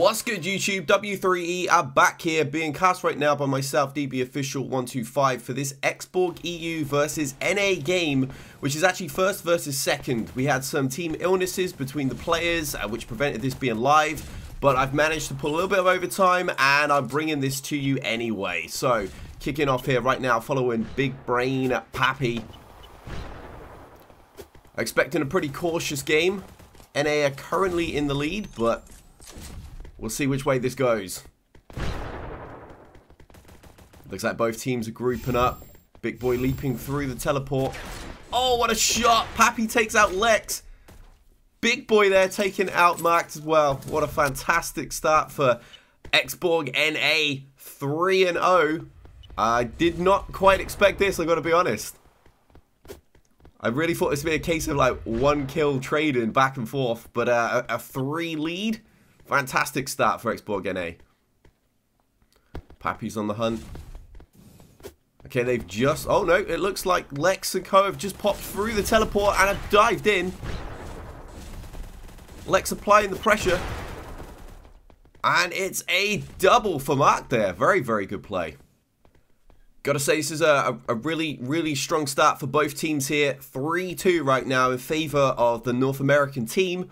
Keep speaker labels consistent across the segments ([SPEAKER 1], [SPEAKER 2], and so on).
[SPEAKER 1] What's good YouTube? W3E are back here being cast right now by myself DB Official 125 for this Xborg EU versus NA game which is actually first versus second. We had some team illnesses between the players uh, which prevented this being live but I've managed to pull a little bit of overtime and I'm bringing this to you anyway. So kicking off here right now following Big Brain Pappy. Expecting a pretty cautious game. NA are currently in the lead but We'll see which way this goes. Looks like both teams are grouping up. Big Boy leaping through the teleport. Oh, what a shot! Pappy takes out Lex. Big Boy there taking out Marked as well. What a fantastic start for Xborg NA 3 and 0. I did not quite expect this, i got to be honest. I really thought this would be a case of like one kill trading back and forth, but uh, a three lead Fantastic start for Xborg NA. Pappy's on the hunt. Okay, they've just... Oh, no. It looks like Lex and Co have just popped through the teleport and have dived in. Lex applying the pressure. And it's a double for Mark there. Very, very good play. Got to say, this is a, a, really, really strong start for both teams here. 3-2 right now in favour of the North American team.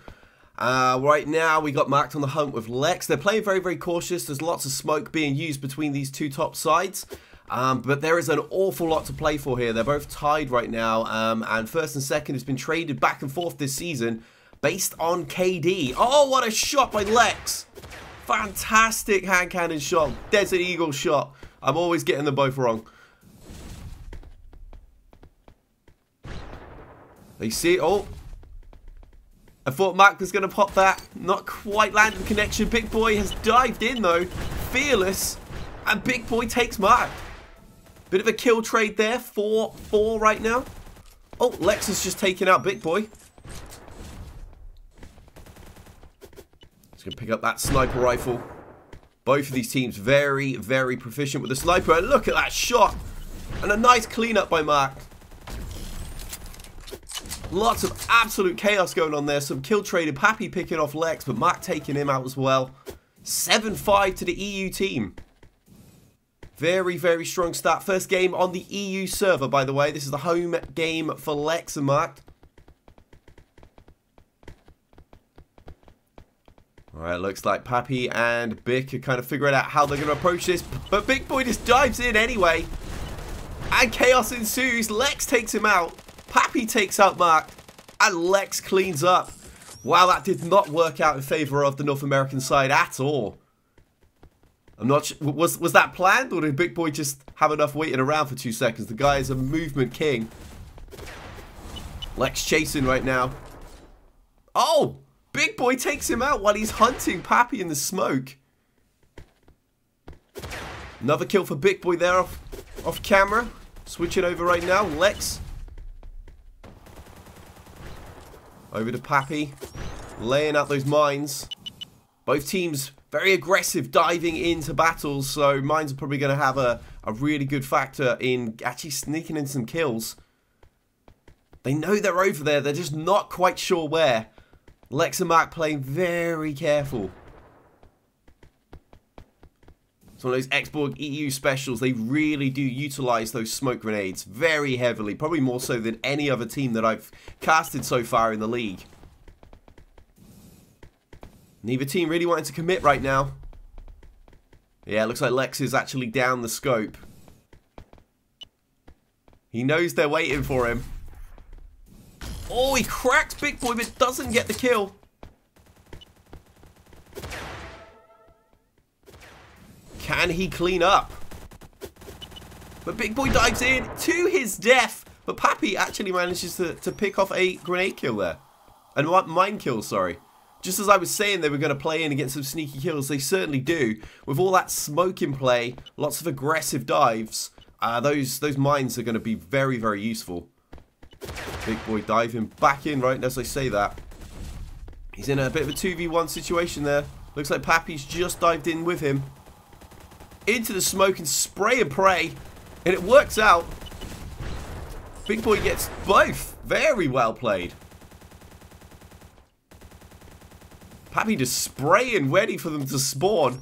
[SPEAKER 1] Uh, right now, we got marked on the hunt with Lex. They're playing very, very cautious. There's lots of smoke being used between these two top sides. Um, but there is an awful lot to play for here. They're both tied right now. Um, and first and second has been traded back and forth this season based on KD. Oh, what a shot by Lex. Fantastic hand cannon shot. Desert Eagle shot. I'm always getting them both wrong. They see, it. oh, I thought Mac was going to pop that. Not quite landed the connection. Big Boy has dived in, though. Fearless. And Big Boy takes Mark. Bit of a kill trade there. 4-4 right now. Oh, Lex has just taken out Big Boy. He's going to pick up that sniper rifle. Both of these teams very, very proficient with the sniper. And look at that shot. And a nice cleanup by Mark. Lots of absolute chaos going on there. Some kill traded. Pappy picking off Lex, but Mark taking him out as well. 7-5 to the EU team. Very, very strong start. First game on the EU server, by the way. This is the home game for Lex and Mark. Alright, looks like Pappy and Bick are kind of figuring out how they're going to approach this. But Big Boy just dives in anyway. And chaos ensues. Lex takes him out. Pappy takes out Mark, and Lex cleans up. Wow, that did not work out in favour of the North American side at all. I'm not sure, was, was that planned, or did Big Boy just have enough waiting around for two seconds? The guy is a movement king. Lex chasing right now. Oh! Big Boy takes him out while he's hunting Pappy in the smoke. Another kill for Big Boy there off, off camera. Switching over right now. Lex Over to Pappy. Laying out those mines. Both teams very aggressive diving into battles, so mines are probably going to have a, a really good factor in actually sneaking in some kills. They know they're over there, they're just not quite sure where. Lex and Mark playing very careful. It's one of those Xborg EU specials. They really do utilize those smoke grenades very heavily. Probably more so than any other team that I've casted so far in the league. Neither team really wanting to commit right now. Yeah, looks like Lex is actually down the scope. He knows they're waiting for him. Oh, he cracks Big Boy, but doesn't get the kill. Can he clean up? But Big Boy dives in to his death. But Pappy actually manages to, to pick off a grenade kill there. And mine kill, sorry. Just as I was saying they were going to play in and get some sneaky kills, they certainly do. With all that smoke in play, lots of aggressive dives, uh, those, those mines are going to be very, very useful. Big boy diving back in right as I say that. He's in a bit of a 2v1 situation there. Looks like Pappy's just dived in with him into the smoke and spray and pray. And it works out. Big Boy gets both. Very well played. Happy to spray and ready for them to spawn.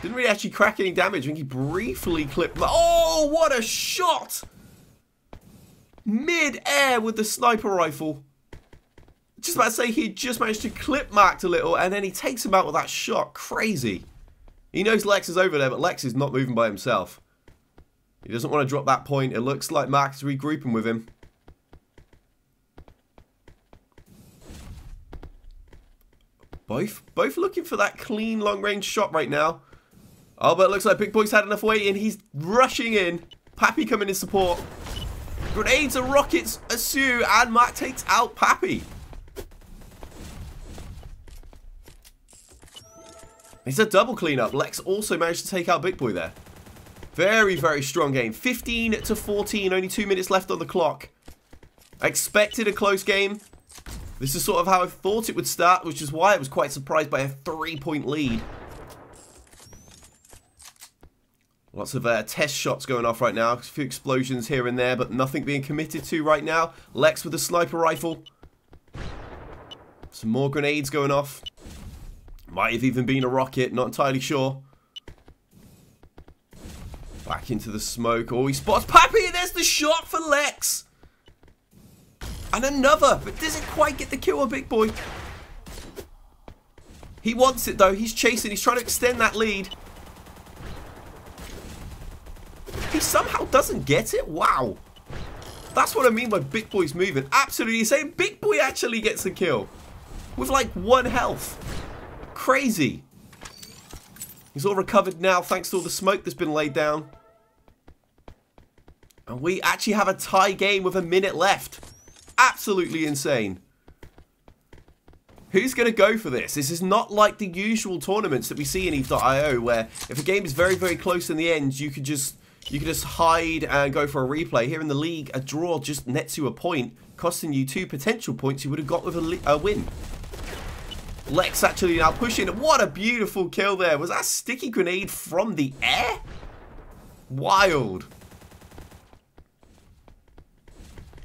[SPEAKER 1] Didn't really actually crack any damage. I think he briefly clipped... Oh, what a shot! Mid-air with the sniper rifle. Just about to say he just managed to clip Marked a little and then he takes him out with that shot. Crazy. He knows Lex is over there, but Lex is not moving by himself. He doesn't want to drop that point. It looks like Mark is regrouping with him. Both, both looking for that clean long-range shot right now. Oh, but it looks like Big Boy's had enough weight waiting. He's rushing in. Pappy coming in support. Grenades and rockets ensue, and Mark takes out Pappy. It's a double cleanup. Lex also managed to take out Big Boy there. Very, very strong game. 15 to 14, only two minutes left on the clock. Expected a close game. This is sort of how I thought it would start, which is why I was quite surprised by a three-point lead. Lots of uh, test shots going off right now. A few explosions here and there, but nothing being committed to right now. Lex with a sniper rifle. Some more grenades going off. Might have even been a rocket, not entirely sure. Back into the smoke. Oh, he spots Pappy, there's the shot for Lex. And another, but doesn't quite get the kill on Big Boy. He wants it though, he's chasing, he's trying to extend that lead. He somehow doesn't get it? Wow. That's what I mean by Big Boy's moving. Absolutely insane. Big Boy actually gets the kill. With like one health crazy. He's all recovered now thanks to all the smoke that's been laid down. And we actually have a tie game with a minute left. Absolutely insane. Who's going to go for this? This is not like the usual tournaments that we see in EV.io where if a game is very, very close in the end, you could just you could just hide and go for a replay. Here in the league, a draw just nets you a point, costing you two potential points you would have got with a, a win. Lex actually now pushing. What a beautiful kill there. Was that sticky grenade from the air? Wild.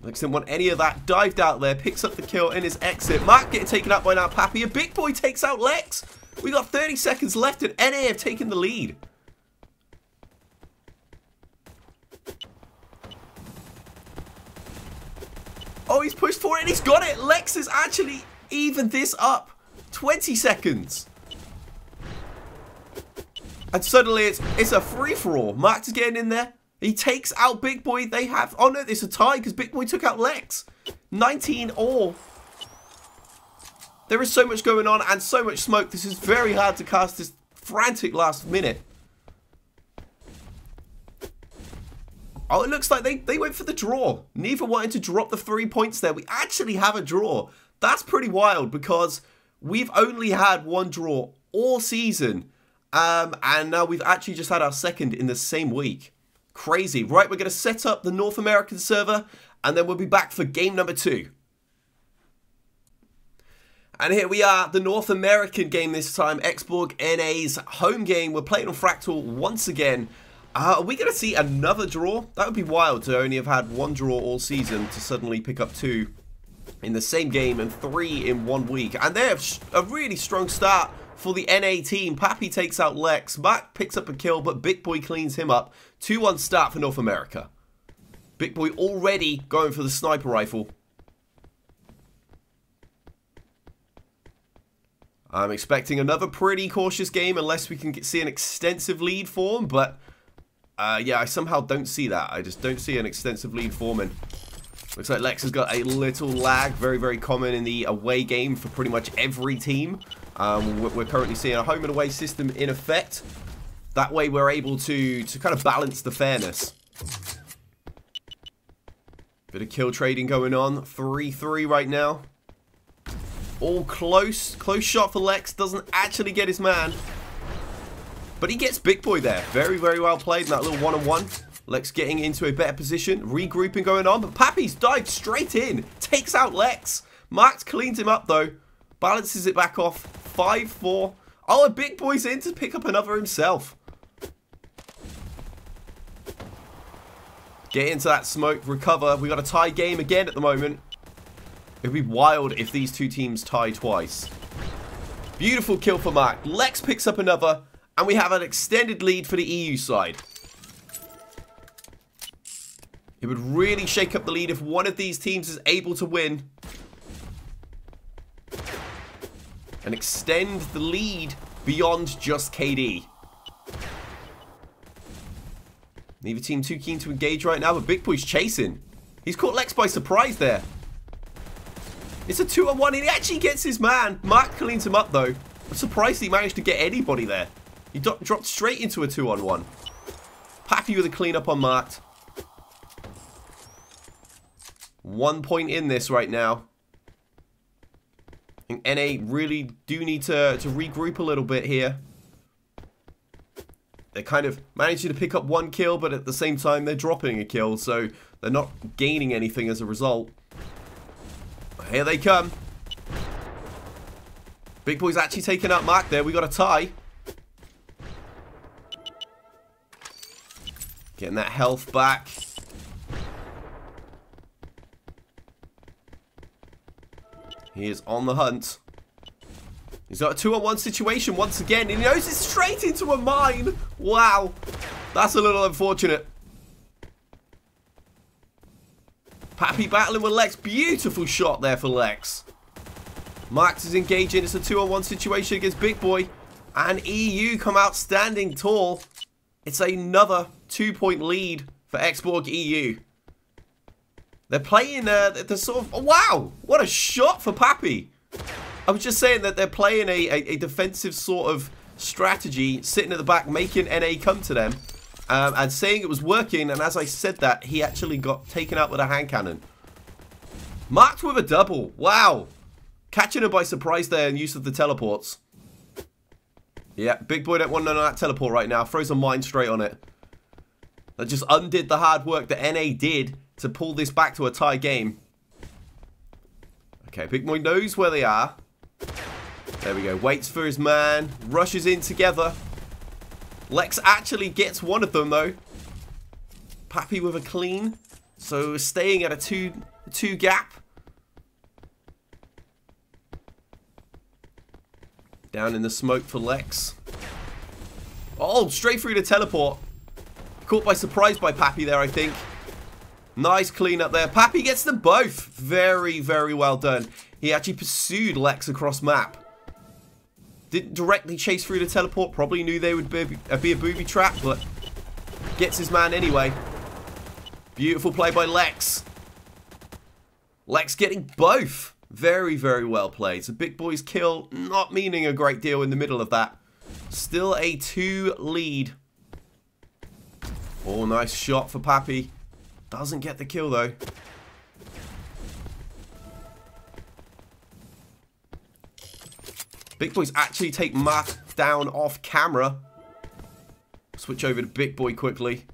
[SPEAKER 1] Lex didn't want any of that. Dived out there, picks up the kill in his exit. Mark getting taken out by now Pappy. A big boy takes out Lex. We got 30 seconds left and NA have taken the lead. Oh, he's pushed for it and he's got it. Lex has actually evened this up. 20 seconds. And suddenly it's it's a free-for-all. Max is getting in there. He takes out Big Boy. They have... Oh, no, it's a tie because Big Boy took out Lex. 19 all. There is so much going on and so much smoke. This is very hard to cast this frantic last minute. Oh, it looks like they, they went for the draw. Neither wanted to drop the three points there. We actually have a draw. That's pretty wild because we've only had one draw all season. Um, and now we've actually just had our second in the same week. Crazy. Right, we're going to set up the North American server, and then we'll be back for game number two. And here we are, the North American game this time, Xborg NA's home game. We're playing on Fractal once again. Uh, are we going to see another draw? That would be wild to only have had one draw all season to suddenly pick up two in the same game and three in one week. And they have a really strong start for the NA team. Pappy takes out Lex. Matt picks up a kill, but Big Boy cleans him up. 2-1 start for North America. Big Boy already going for the sniper rifle. I'm expecting another pretty cautious game unless we can see an extensive lead form, but uh, yeah, I somehow don't see that. I just don't see an extensive lead forming. Looks like Lex has got a little lag, very, very common in the away game for pretty much every team. Um, we're currently seeing a home and away system in effect. That way we're able to, to kind of balance the fairness. Bit of kill trading going on. 3-3 right now. All close. Close shot for Lex. Doesn't actually get his man. But he gets Big Boy there. Very, very well played in that little one-on-one. -on -one. Lex getting into a better position. Regrouping going on. But Pappy's dived straight in. Takes out Lex. Max cleans him up though. Balances it back off. 5-4. Oh, a big boy's in to pick up another himself. Get into that smoke. Recover. We got a tie game again at the moment. It'd be wild if these two teams tie twice. Beautiful kill for Mark. Lex picks up another, and we have an extended lead for the EU side. It would really shake up the lead if one of these teams is able to win. And extend the lead beyond just KD. Neither team too keen to engage right now, but Big Boy's chasing. He's caught Lex by surprise there. It's a two on one, and he actually gets his man. Mark cleans him up, though. I'm surprised he managed to get anybody there. He dropped straight into a two on one. Happy with a clean up on Mark. One point in this right now. Think NA really do need to, to regroup a little bit here. They're kind of managing to pick up one kill, but at the same time, they're dropping a kill, so they're not gaining anything as a result. Here they come. Big Boy's actually taking out Mark there. We got a tie. Getting that health back. He is on the hunt. He's got a two-on-one situation once again, he knows it's straight into a mine. Wow. That's a little unfortunate. Pappy battling with Lex. Beautiful shot there for Lex. Max is engaging. It's a two-on-one situation against Big Boy. And EU come out standing tall. It's another two-point lead for Xborg EU. They're playing, uh, the sort of, oh, wow, what a shot for Pappy. I was just saying that they're playing a, a, a, defensive sort of strategy, sitting at the back, making NA come to them, um, and saying it was working, and as I said that, he actually got taken out with a hand cannon. Marked with a double. Wow. Catching him by surprise there and use of the teleports. Yeah, Big Boy don't want none of that teleport right now. Throws a mine straight on it. That just undid the hard work that NA did to pull this back to a tie game. Okay, Big Boy knows where they are. There we go. Waits for his man. Rushes in together. Lex actually gets one of them, though. Pappy with a clean. So staying at a two, two gap. Down in the smoke for Lex. Oh, straight through the teleport. Caught by surprise by Pappy there, I think. Nice clean up there. Pappy gets them both. Very, very well done. He actually pursued Lex across map. Didn't directly chase through the teleport. Probably knew they would be, uh, be a booby trap, but gets his man anyway. Beautiful play by Lex. Lex getting both. Very, very well played. So Big Boy's kill not meaning a great deal in the middle of that. Still a two lead. Oh, nice shot for Pappy. Doesn't get the kill though. Big Boys actually take Matt down off camera. Switch over to Big Boy quickly.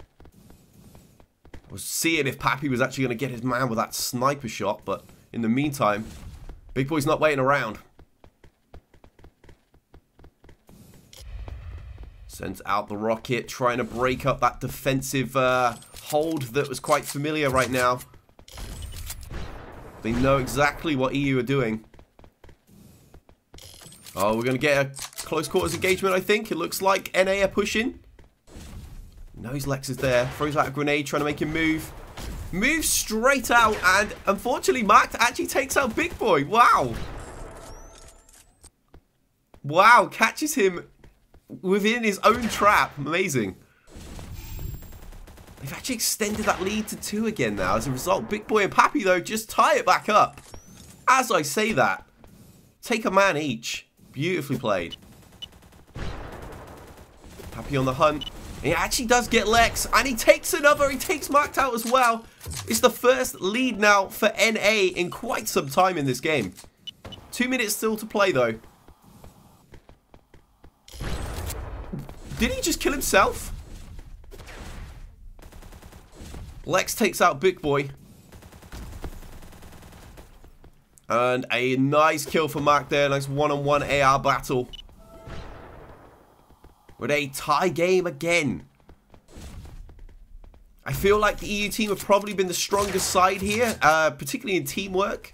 [SPEAKER 1] I was seeing if Pappy was actually going to get his man with that sniper shot, but in the meantime, Big Boy's not waiting around. Sends out the rocket, trying to break up that defensive uh, hold that was quite familiar right now. They know exactly what EU are doing. Oh, we're going to get a close quarters engagement, I think. It looks like NA are pushing. Knows Lex is there. Throws out a grenade, trying to make him move. Moves straight out, and unfortunately, Mark actually takes out Big Boy. Wow. Wow, catches him within his own trap. Amazing. They've actually extended that lead to two again now as a result. Big Boy and Pappy, though, just tie it back up. As I say that, take a man each. Beautifully played. Pappy on the hunt. He actually does get Lex, and he takes another. He takes Marked out as well. It's the first lead now for NA in quite some time in this game. Two minutes still to play, though. Did he just kill himself? Lex takes out Big Boy. And a nice kill for Mark there. Nice one-on-one -on -one AR battle. With a tie game again. I feel like the EU team have probably been the strongest side here, uh, particularly in teamwork.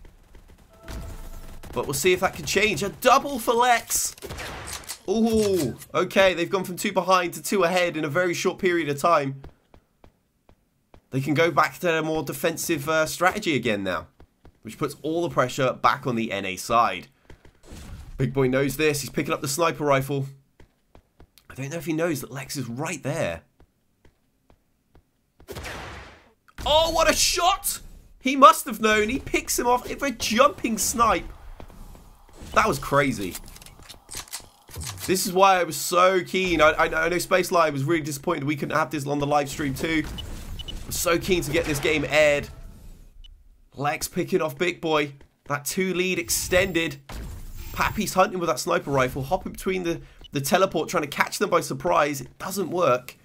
[SPEAKER 1] But we'll see if that can change. A double for Lex. Ooh, okay. They've gone from two behind to two ahead in a very short period of time. They can go back to their more defensive uh, strategy again now. Which puts all the pressure back on the NA side. Big boy knows this. He's picking up the sniper rifle. I don't know if he knows that Lex is right there. Oh, what a shot! He must have known. He picks him off with a jumping snipe. That was crazy. This is why I was so keen. I, I, I know SpaceLyon was really disappointed we couldn't have this on the live stream too. I'm so keen to get this game aired. Lex picking off Big Boy. That two lead extended. Pappy's hunting with that sniper rifle, hopping between the, the teleport, trying to catch them by surprise. It doesn't work.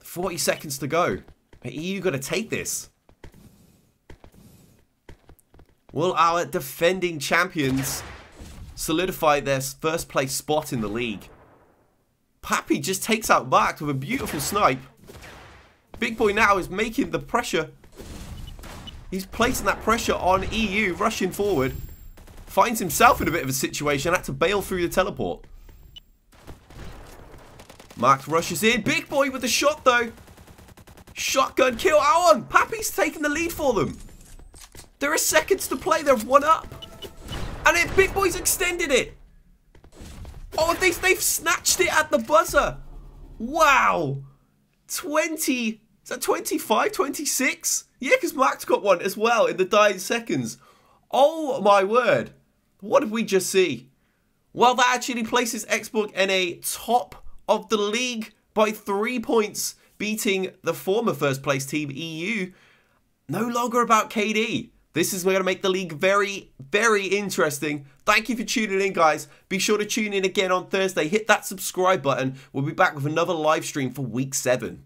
[SPEAKER 1] 40 seconds to go. EU got to take this. Will our defending champions solidify their first place spot in the league? Pappy just takes out Mark with a beautiful snipe. Big Boy now is making the pressure. He's placing that pressure on EU, rushing forward. Finds himself in a bit of a situation, had to bail through the teleport. Mark rushes in. Big Boy with the shot, though. Shotgun kill. Owen! Pappy's taking the lead for them. There are seconds to play. They're one up. And it, Big Boy's extended it. Oh, they, they've snatched it at the buzzer. Wow. 20. Is that 25, 26? Yeah, because Mark's got one as well in the dying seconds. Oh, my word. What did we just see? Well, that actually places Xborg NA top of the league by three points, beating the former first place team EU. No longer about KD. This is going to make the league very, very interesting. Thank you for tuning in, guys. Be sure to tune in again on Thursday. Hit that subscribe button. We'll be back with another live stream for week seven.